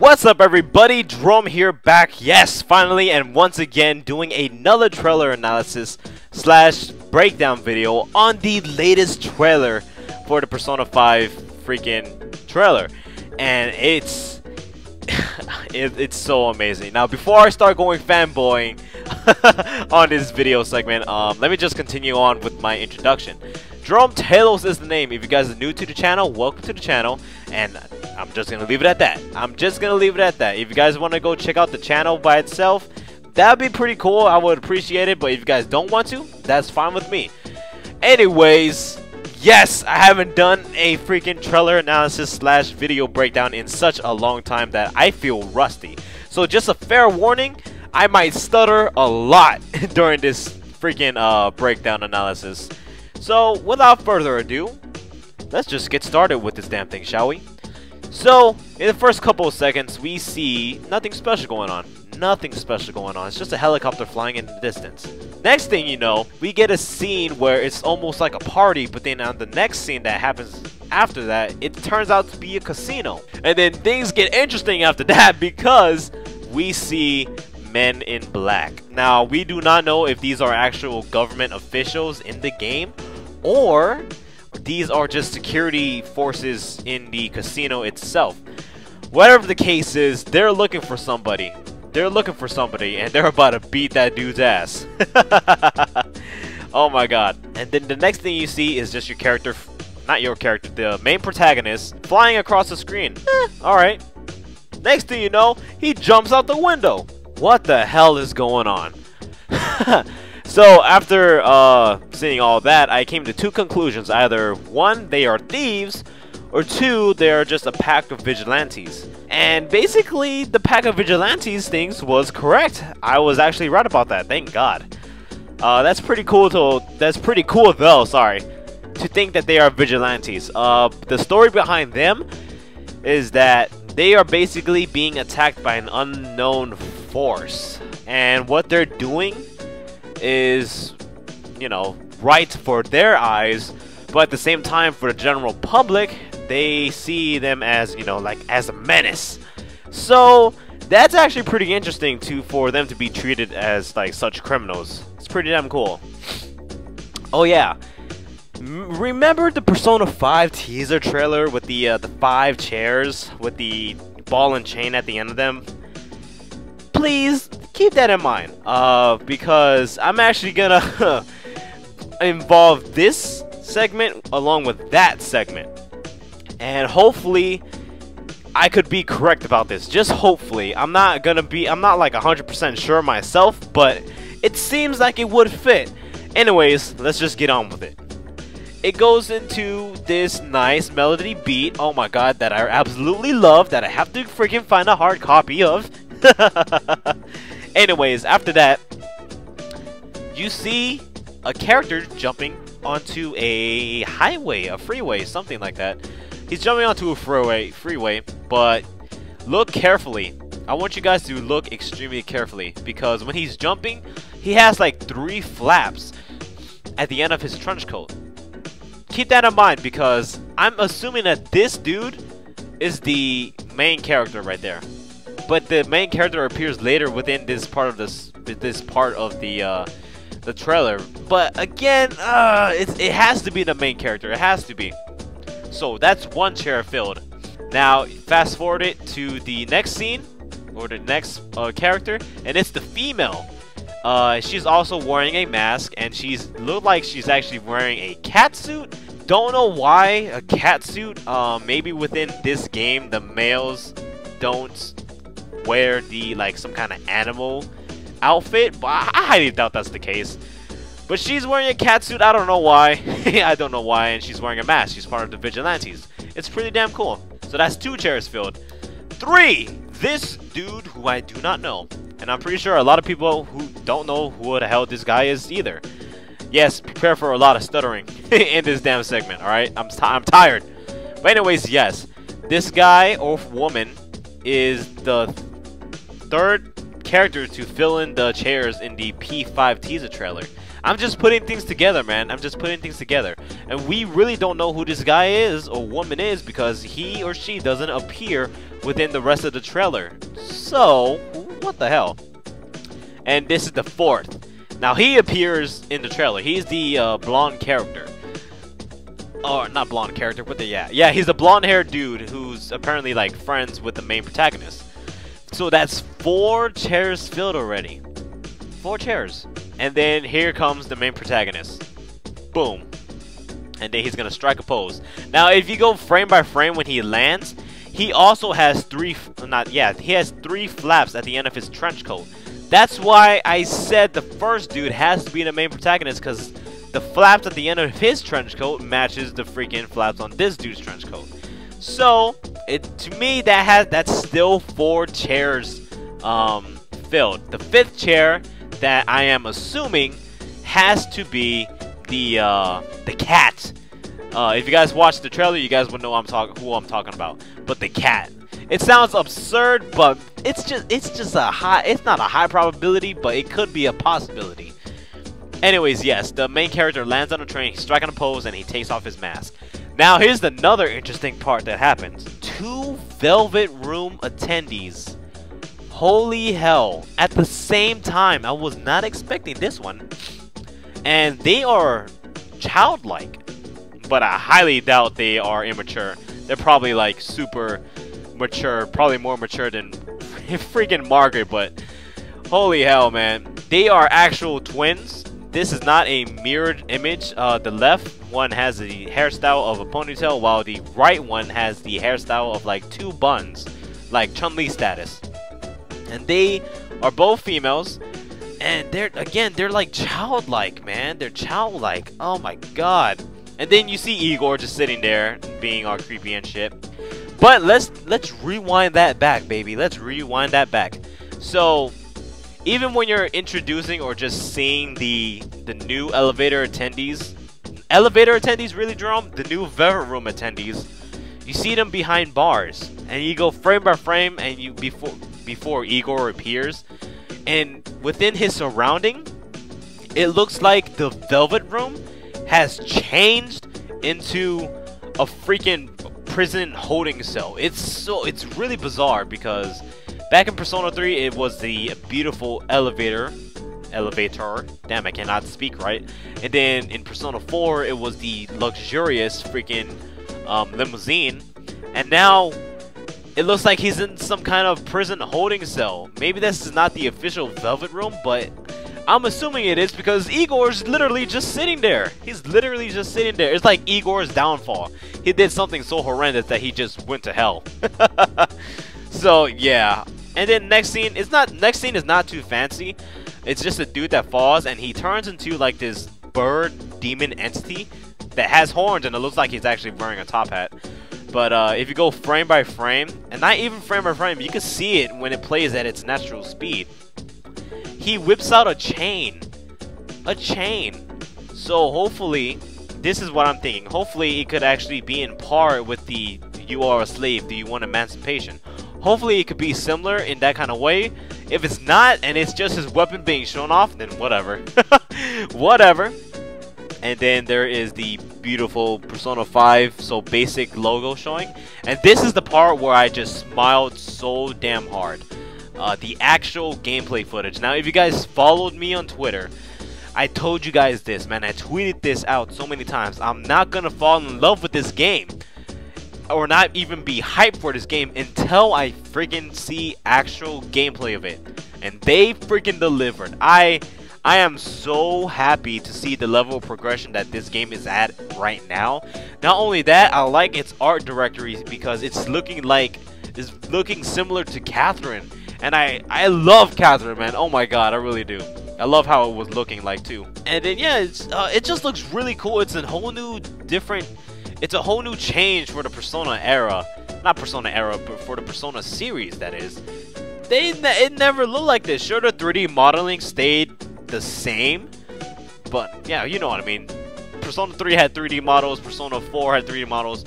What's up everybody, Jerome here back, yes, finally, and once again doing another trailer analysis slash breakdown video on the latest trailer for the Persona 5 freaking trailer. And it's, it, it's so amazing. Now before I start going fanboying on this video segment, um, let me just continue on with my introduction. Jerome Telos is the name. If you guys are new to the channel, welcome to the channel. And I'm just going to leave it at that. I'm just going to leave it at that. If you guys want to go check out the channel by itself, that'd be pretty cool. I would appreciate it. But if you guys don't want to, that's fine with me. Anyways, yes, I haven't done a freaking trailer analysis slash video breakdown in such a long time that I feel rusty. So just a fair warning, I might stutter a lot during this freaking uh, breakdown analysis. So, without further ado, let's just get started with this damn thing, shall we? So, in the first couple of seconds, we see nothing special going on. Nothing special going on. It's just a helicopter flying in the distance. Next thing you know, we get a scene where it's almost like a party, but then on the next scene that happens after that, it turns out to be a casino. And then things get interesting after that because we see men in black. Now, we do not know if these are actual government officials in the game or these are just security forces in the casino itself. Whatever the case is, they're looking for somebody. They're looking for somebody, and they're about to beat that dude's ass. oh my god. And then the next thing you see is just your character, not your character, the main protagonist, flying across the screen. Eh, alright. Next thing you know, he jumps out the window. What the hell is going on? So after uh, seeing all that, I came to two conclusions. Either one, they are thieves, or two, they are just a pack of vigilantes. And basically, the pack of vigilantes things was correct. I was actually right about that, thank God. Uh, that's pretty cool to, that's pretty cool though, sorry, to think that they are vigilantes. Uh, the story behind them is that they are basically being attacked by an unknown force. And what they're doing is, you know, right for their eyes, but at the same time, for the general public, they see them as, you know, like as a menace. So that's actually pretty interesting to for them to be treated as like such criminals. It's pretty damn cool. Oh yeah. Remember the Persona 5 teaser trailer with the uh, the five chairs with the ball and chain at the end of them? Please keep that in mind, uh, because I'm actually gonna involve this segment along with that segment. And hopefully, I could be correct about this. Just hopefully. I'm not gonna be, I'm not like 100% sure myself, but it seems like it would fit. Anyways, let's just get on with it. It goes into this nice melody beat, oh my god, that I absolutely love, that I have to freaking find a hard copy of. Anyways, after that, you see a character jumping onto a highway, a freeway, something like that. He's jumping onto a freeway, freeway, but look carefully. I want you guys to look extremely carefully because when he's jumping, he has like three flaps at the end of his trench coat. Keep that in mind because I'm assuming that this dude is the main character right there but the main character appears later within this part of this this part of the uh, the trailer. But again, uh, it, it has to be the main character. It has to be. So that's one chair filled. Now fast forward it to the next scene or the next uh, character, and it's the female. Uh, she's also wearing a mask, and she's look like she's actually wearing a cat suit. Don't know why a cat suit. Uh, maybe within this game, the males don't wear the like some kind of animal outfit, but I, I highly doubt that's the case. But she's wearing a cat suit. I don't know why. I don't know why. And she's wearing a mask. She's part of the vigilantes. It's pretty damn cool. So that's two chairs filled. Three, this dude who I do not know. And I'm pretty sure a lot of people who don't know who the hell this guy is either. Yes, prepare for a lot of stuttering in this damn segment, alright? I'm, I'm tired. But anyways, yes. This guy or woman is the third character to fill in the chairs in the P5 teaser trailer. I'm just putting things together, man. I'm just putting things together. And we really don't know who this guy is or woman is because he or she doesn't appear within the rest of the trailer. So, what the hell? And this is the fourth. Now, he appears in the trailer. He's the uh, blonde character. Or, not blonde character, but the, yeah. Yeah, he's a blonde-haired dude who's apparently, like, friends with the main protagonist. So that's four chairs filled already. Four chairs. And then here comes the main protagonist. Boom and then he's gonna strike a pose. Now, if you go frame by frame when he lands, he also has three, not yeah, he has three flaps at the end of his trench coat. That's why I said the first dude has to be the main protagonist because the flaps at the end of his trench coat matches the freaking flaps on this dude's trench coat. So, it to me that has that's still four chairs um, filled. The fifth chair that I am assuming has to be the uh, the cat. Uh, if you guys watch the trailer, you guys would know I'm talking who I'm talking about. But the cat. It sounds absurd, but it's just it's just a high. It's not a high probability, but it could be a possibility. Anyways, yes, the main character lands on a train, he's striking a pose, and he takes off his mask. Now, here's another interesting part that happens. Two Velvet Room attendees. Holy hell. At the same time, I was not expecting this one and they are childlike, but I highly doubt they are immature. They're probably like super mature, probably more mature than freaking Margaret, but holy hell, man. They are actual twins. This is not a mirrored image. Uh, the left one has the hairstyle of a ponytail, while the right one has the hairstyle of like two buns, like Chun-Li status. And they are both females and they're again they're like childlike man. They're childlike. Oh my god. And then you see Igor just sitting there being all creepy and shit. But let's let's rewind that back baby. Let's rewind that back. So even when you're introducing or just seeing the the new elevator attendees elevator attendees really Jerome the new velvet room attendees. You see them behind bars and you go frame by frame and you before before Igor appears. And within his surrounding, it looks like the Velvet Room has changed into a freaking prison holding cell. It's so it's really bizarre because back in Persona 3 it was the beautiful elevator elevator. Damn, I cannot speak right. And then in Persona 4 it was the luxurious freaking um, limousine. And now it looks like he's in some kind of prison holding cell. Maybe this is not the official Velvet Room, but I'm assuming it is because Igor's literally just sitting there. He's literally just sitting there. It's like Igor's downfall. He did something so horrendous that he just went to hell. so yeah. And then next scene, it's not next scene is not too fancy. It's just a dude that falls and he turns into like this bird demon entity that has horns and it looks like he's actually wearing a top hat. But uh, if you go frame by frame, and not even frame by frame, you can see it when it plays at its natural speed. He whips out a chain. A chain. So hopefully, this is what I'm thinking. Hopefully it could actually be in par with the you are a slave, do you want emancipation? Hopefully it could be similar in that kind of way. If it's not, and it's just his weapon being shown off, then whatever. whatever. And then there is the beautiful Persona 5 so basic logo showing. And this is the part where I just smiled so damn hard. Uh, the actual gameplay footage. Now, if you guys followed me on Twitter, I told you guys this, man. I tweeted this out so many times. I'm not gonna fall in love with this game. Or not even be hyped for this game until I freaking see actual gameplay of it. And they freaking delivered. I I am so happy to see the level of progression that this game is at right now. Not only that, I like its art directory because it's looking like it's looking similar to Catherine. And I, I love Catherine, man. Oh my god, I really do. I love how it was looking like too. And then yeah, it's uh, it just looks really cool. It's a whole new different it's a whole new change for the Persona era. Not Persona era, but for the Persona series that is. They it never looked like this. Sure the 3D modeling stayed the same, but yeah, you know what I mean. Persona 3 had 3D models, Persona 4 had 3D models,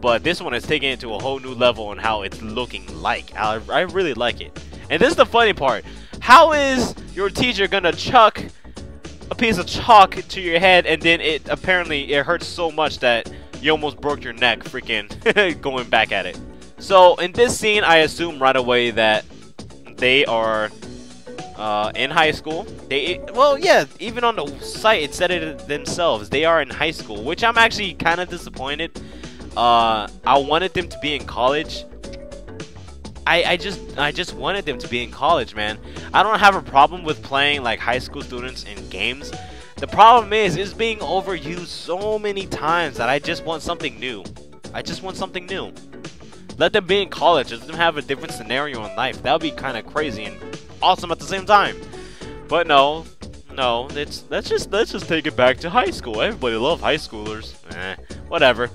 but this one is taking it to a whole new level in how it's looking like. I, I really like it. And this is the funny part. How is your teacher gonna chuck a piece of chalk to your head, and then it apparently it hurts so much that you almost broke your neck freaking going back at it. So in this scene, I assume right away that they are uh, in high school. They well, yeah, even on the site it said it themselves. They are in high school, which I'm actually kind of disappointed. Uh, I wanted them to be in college. I, I just I just wanted them to be in college, man. I don't have a problem with playing like high school students in games. The problem is, it's being overused so many times that I just want something new. I just want something new. Let them be in college. Let them have a different scenario in life. That would be kind of crazy and awesome at the same time. But no, no. It's let's just let's just take it back to high school. Everybody love high schoolers. Eh, whatever.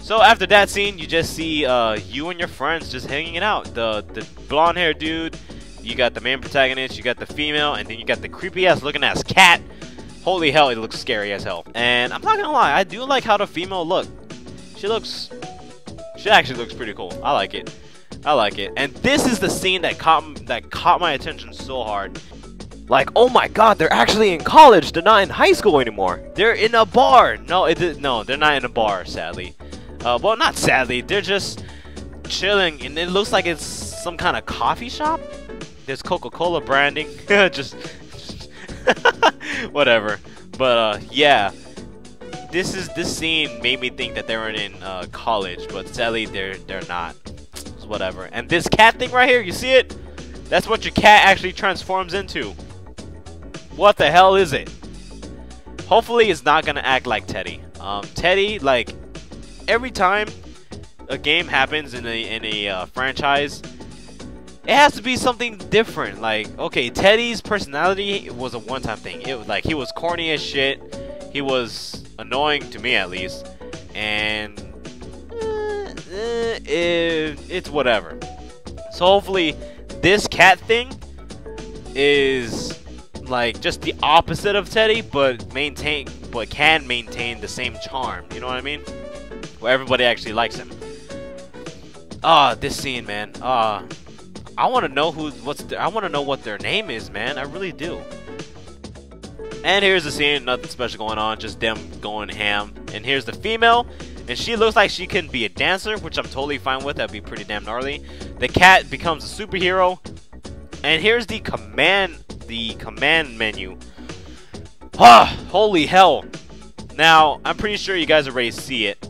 So after that scene, you just see uh, you and your friends just hanging it out. The the blonde haired dude, you got the main protagonist, you got the female, and then you got the creepy ass looking ass cat. Holy hell, it looks scary as hell. And I'm not gonna lie, I do like how the female look. She looks, she actually looks pretty cool. I like it. I like it. And this is the scene that caught that caught my attention so hard. Like, oh my god, they're actually in college. They're not in high school anymore. They're in a bar. No, it no, they're not in a bar, sadly. Uh, well, not sadly. They're just chilling, and it looks like it's some kind of coffee shop. There's Coca-Cola branding. just whatever. But uh, yeah, this is this scene made me think that they were in uh, college, but sadly they're they're not. It's whatever. And this cat thing right here, you see it? That's what your cat actually transforms into. What the hell is it? Hopefully it's not gonna act like Teddie. Um, Teddie, like every time a game happens in a in a uh, franchise, it has to be something different. Like, okay, Teddie's personality was a one-time thing. It was like he was corny as shit. He was annoying to me at least, and uh, uh, it, it's whatever. So hopefully, this cat thing is like just the opposite of Teddie, but maintain, but can maintain the same charm. You know what I mean? Where everybody actually likes him. Ah, oh, this scene, man. Ah. Uh, I want to know who's what's, the, I want to know what their name is, man. I really do. And here's the scene, nothing special going on, just them going ham. And here's the female, and she looks like she can be a dancer, which I'm totally fine with. That'd be pretty damn gnarly. The cat becomes a superhero. And here's the command, the command menu. Ah, holy hell. Now, I'm pretty sure you guys already see it.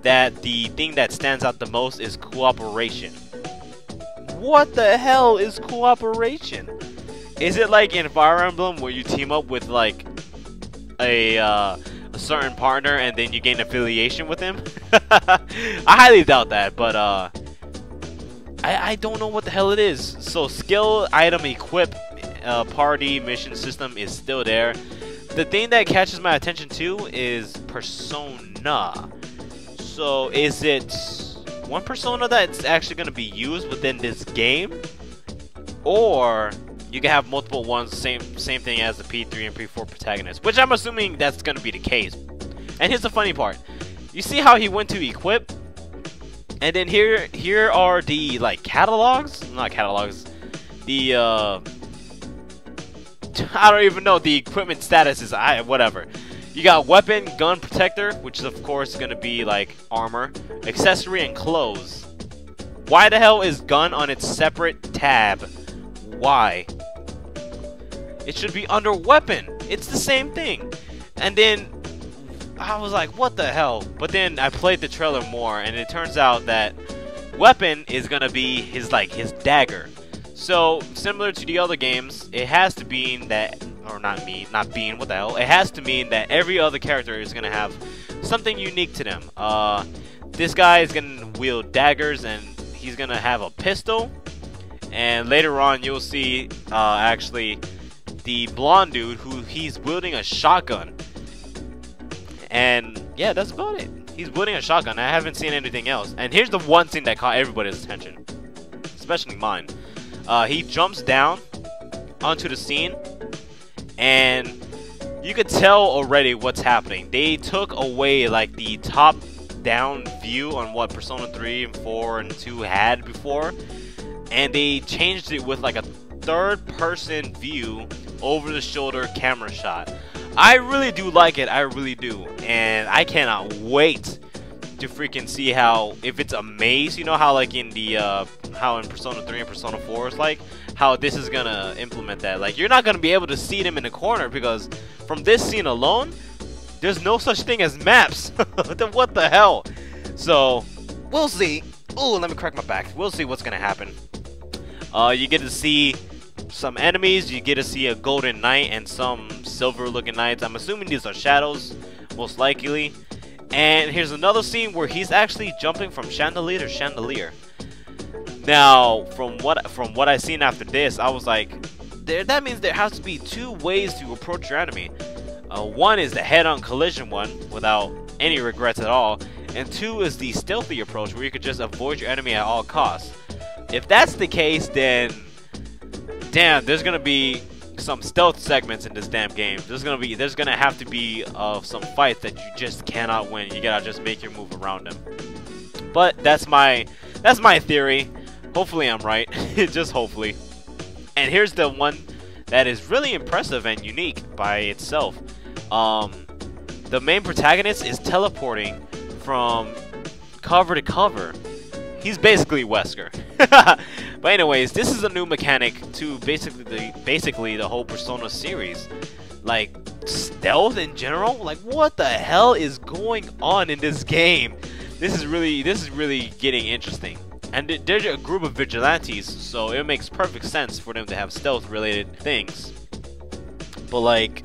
That the thing that stands out the most is cooperation. What the hell is cooperation? Is it like in Fire Emblem where you team up with like a, uh, a certain partner and then you gain affiliation with him? I highly doubt that, but uh, I, I don't know what the hell it is. So skill, item, equip, uh, party, mission system is still there. The thing that catches my attention too is persona. So is it one persona that's actually going to be used within this game, or you can have multiple ones, same same thing as the P3 and P4 protagonists, which I'm assuming that's going to be the case. And here's the funny part. You see how he went to equip? And then here here are the like catalogs, not catalogs, the uh I don't even know the equipment status is I whatever. You got weapon, gun protector, which is of course going to be like armor, accessory, and clothes. Why the hell is gun on its separate tab? Why? It should be under weapon. It's the same thing. And then I was like, what the hell? But then I played the trailer more and it turns out that weapon is to be his like his dagger. So, similar to the other games, it has to mean that or not mean, not being, what the hell? It has to mean that every other character is gonna have something unique to them. Uh, this guy is gonna wield daggers and he's gonna have a pistol. And later on, you'll see uh, actually the blonde dude who he's wielding a shotgun. And yeah, that's about it. He's wielding a shotgun. I haven't seen anything else. And here's the one thing that caught everybody's attention, especially mine. Uh, he jumps down onto the scene and you could tell already what's happening. They took away like the top down view on what Persona 3 and 4 and 2 had before and they changed it with like a third person view over-the-shoulder camera shot. I really do like it. I really do. And I cannot wait to freaking see how if it's a maze, you know how like in the uh how in Persona 3 and Persona 4 is like how this is gonna implement that. Like you're not gonna be able to see them in the corner because from this scene alone, there's no such thing as maps. what the hell? So we'll see. Oh, let me crack my back. We'll see what's gonna happen. Uh, you get to see some enemies. You get to see a golden knight and some silver looking knights. I'm assuming these are shadows, most likely. And here's another scene where he's actually jumping from chandelier to chandelier. Now, from what from what I seen after this, I was like, there that means there has to be two ways to approach your enemy. Uh, one is the head-on collision one without any regrets at all, and two is the stealthy approach where you could just avoid your enemy at all costs. If that's the case, then damn, there's gonna be some stealth segments in this damn game. There's gonna be there's gonna have to be uh, some fights that you just cannot win. You gotta just make your move around them. But that's my that's my theory. Hopefully I'm right. just hopefully. And here's the one that is really impressive and unique by itself. Um, the main protagonist is teleporting from cover to cover. He's basically Wesker. but anyways, this is a new mechanic to basically the basically the whole Persona series. Like stealth in general. Like what the hell is going on in this game? This is really this is really getting interesting. And there's a group of vigilantes, so it makes perfect sense for them to have stealth related things. But like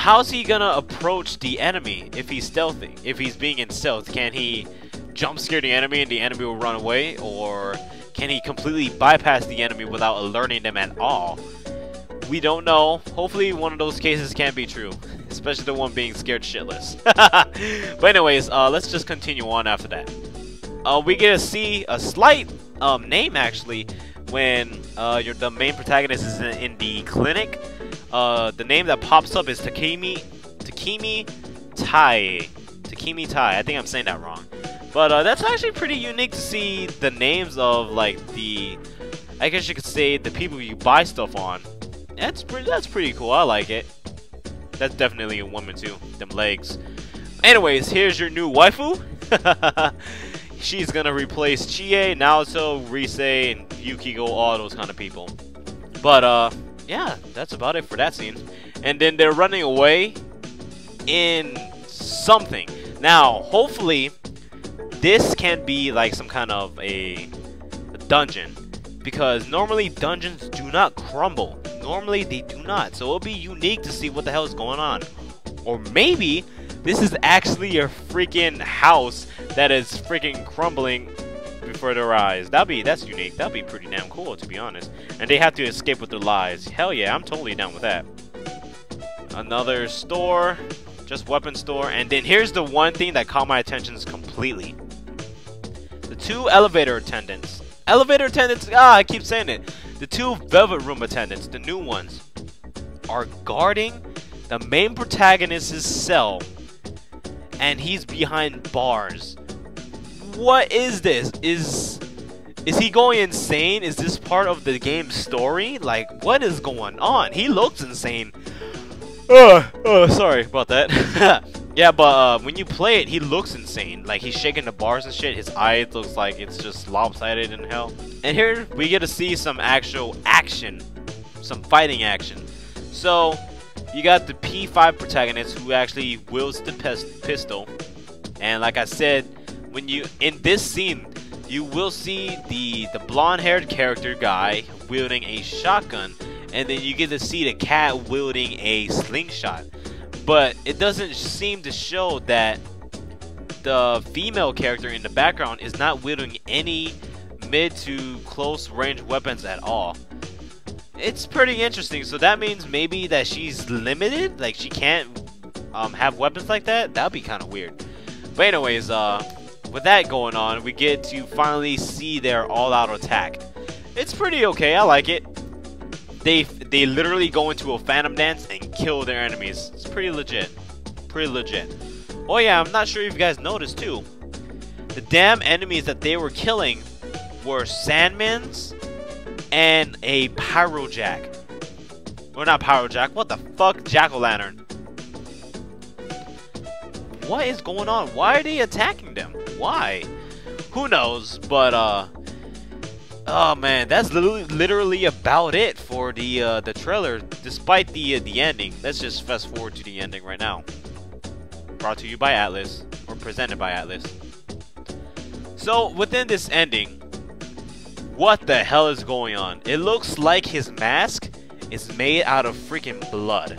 how's he gonna approach the enemy if he's stealthy? If he's being in stealth, can he jump scare the enemy and the enemy will run away? Or can he completely bypass the enemy without alerting them at all? We don't know. Hopefully one of those cases can be true. Especially the one being scared shitless. but anyways, uh, let's just continue on after that. Uh, we get to see a slight um, name actually when uh, your, the main protagonist is in, in the clinic. Uh, the name that pops up is Takemi Takemi Tae. Takemi Tae. I think I'm saying that wrong. But uh, that's actually pretty unique to see the names of like the, I guess you could say the people you buy stuff on. That's pretty. That's pretty cool. I like it. That's definitely a woman too. Them legs. Anyways, here's your new waifu. She's gonna replace Chie, Naoto, Rise, and Yukiko, all those kind of people. But uh, yeah, that's about it for that scene. And then they're running away in something. Now, hopefully, this can be like some kind of a dungeon because normally dungeons do not crumble. Normally they do not. So it'll be unique to see what the hell is going on. Or maybe this is actually a freaking house that is freaking crumbling before their eyes. That'd be that's unique. That'd be pretty damn cool to be honest. And they have to escape with their lives. Hell yeah, I'm totally down with that. Another store, just weapon store, and then here's the one thing that caught my attention completely The two elevator attendants. Elevator attendants, ah, I keep saying it. The two Velvet Room attendants, the new ones, are guarding the main protagonist's cell. And he's behind bars. What is this? Is is he going insane? Is this part of the game's story? Like, what is going on? He looks insane. Oh, oh sorry about that. Yeah, but uh, when you play it, he looks insane. Like, he's shaking the bars and shit. His eyes looks like it's just lopsided in hell. And here, we get to see some actual action. Some fighting action. So, you got the P5 protagonist who actually wields the pistol. And like I said, when you in this scene, you will see the, the blonde-haired character guy wielding a shotgun. And then you get to see the cat wielding a slingshot. But it doesn't seem to show that the female character in the background is not wielding any mid to close range weapons at all. It's pretty interesting. So that means maybe that she's limited, like she can't um, have weapons like that. That'd be kind of weird. But anyways, uh, with that going on, we get to finally see their all-out attack. It's pretty okay. I like it they they literally go into a phantom dance and kill their enemies. It's pretty legit. Pretty legit. Oh yeah, I'm not sure if you guys noticed too. The damn enemies that they were killing were Sandmans and a Pyrojack. Or not Pyro Jack. What the fuck? Jack-o'-lantern. What is going on? Why are they attacking them? Why? Who knows? But, uh... Oh man, that's literally, literally about it for the uh, the trailer. Despite the uh, the ending, let's just fast forward to the ending right now. Brought to you by Atlus, or presented by Atlus. So within this ending, what the hell is going on? It looks like his mask is made out of freaking blood.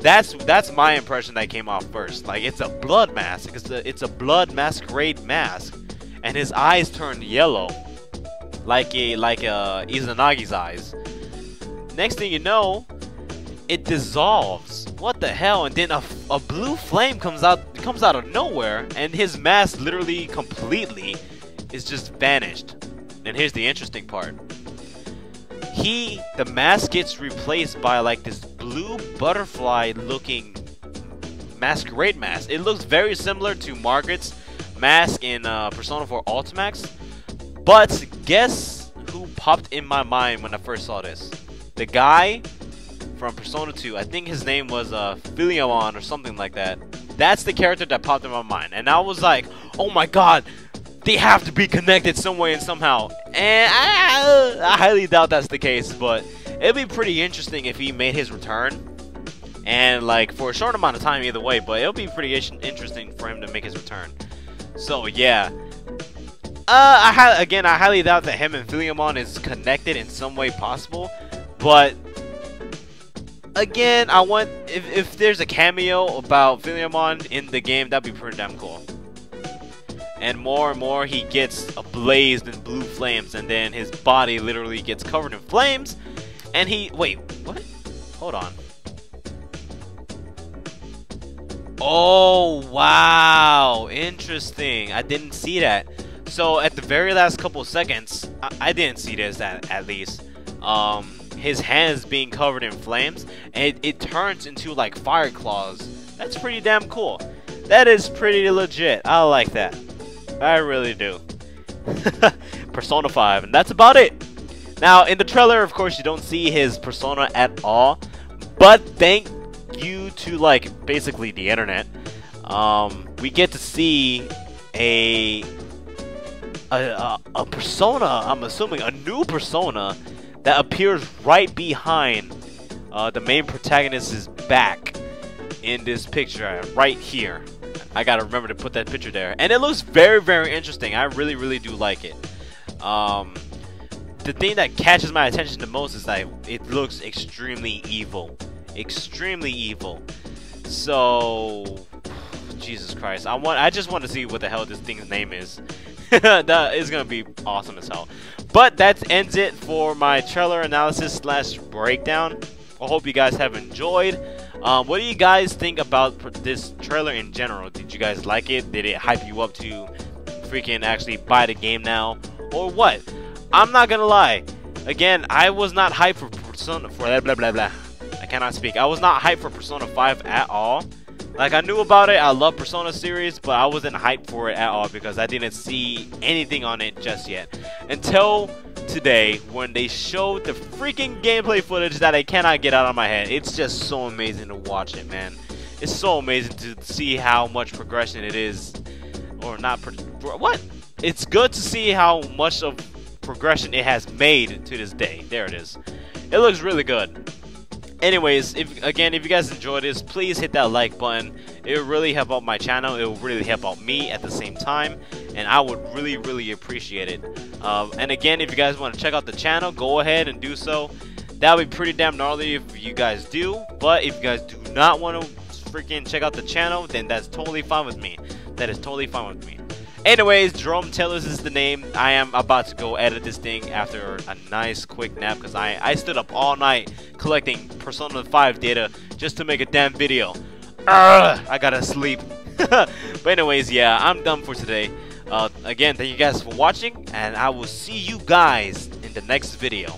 That's that's my impression that came off first. Like it's a blood mask. It's a it's a blood masquerade mask, and his eyes turned yellow, like a like a Izanagi's eyes. Next thing you know, it dissolves. What the hell? And then a, a blue flame comes out comes out of nowhere, and his mask literally completely is just vanished. And here's the interesting part. He, the mask gets replaced by like this blue butterfly looking masquerade mask. It looks very similar to Margaret's mask in uh, Persona 4 Ultimax. But guess who popped in my mind when I first saw this? The guy from Persona 2. I think his name was uh, Philemon or something like that. That's the character that popped in my mind. And I was like, oh my god, they have to be connected some way and somehow. And I, I highly doubt that's the case, but it'd be pretty interesting if he made his return. And like for a short amount of time either way, but it'll be pretty interesting for him to make his return. So yeah. Uh, I again, I highly doubt that him and Philemon is connected in some way possible, but again, I want if if there's a cameo about Philemon in the game, that'd be pretty damn cool and more and more he gets ablazed in blue flames and then his body literally gets covered in flames and he wait what? Hold on. Oh wow. Interesting. I didn't see that. So at the very last couple seconds I, I didn't see this at, at least. Um his hands being covered in flames and it, it turns into like fire claws. That's pretty damn cool. That is pretty legit. I like that I really do. Persona 5, and that's about it. Now, in the trailer, of course, you don't see his persona at all, but thank you to, like, basically the internet, um, we get to see a, a, a, persona, I'm assuming, a new persona that appears right behind uh, the main protagonist's back in this picture right here. I gotta remember to put that picture there. And it looks very, very interesting. I really, really do like it. Um, the thing that catches my attention the most is that it looks extremely evil. Extremely evil. So, Jesus Christ. I want. I just want to see what the hell this thing's name is. that is gonna be awesome as hell. But that ends it for my trailer analysis slash breakdown. I hope you guys have enjoyed. Um, what do you guys think about this trailer in general? Did you guys like it? Did it hype you up to freaking actually buy the game now? Or what? I'm not gonna lie. Again, I was not hyped for Persona for blah blah blah blah. I cannot speak. I was not hyped for Persona 5 at all. Like I knew about it, I love Persona series, but I wasn't hyped for it at all because I didn't see anything on it just yet. Until today when they showed the freaking gameplay footage that I cannot get out of my head. It's just so amazing to watch it, man. It's so amazing to see how much progression it is. Or not, what? It's good to see how much of progression it has made to this day. There it is. It looks really good. Anyways, if again, if you guys enjoyed this, please hit that like button. It will really help out my channel. It will really help out me at the same time. And I would really, really appreciate it. Um, and again, if you guys want to check out the channel, go ahead and do so. That would be pretty damn gnarly if you guys do. But if you guys do not want to freaking check out the channel, then that's totally fine with me. That is totally fine with me. Anyways, Jerome Telos is the name. I am about to go edit this thing after a nice quick nap because I, I stood up all night collecting Persona 5 data just to make a damn video. Urgh, I gotta sleep. but anyways, yeah, I'm done for today. Uh, again, thank you guys for watching, and I will see you guys in the next video.